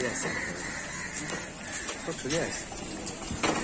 练死，多出练死。